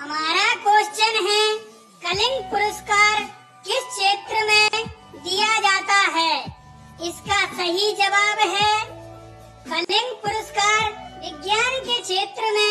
हमारा क्वेश्चन है, कलिंग पुरस्कार किस क्षेत्र में दिया जाता है? इसका सही जवाब है, कलिंग पुरस्कार विज्ञान के क्षेत्र में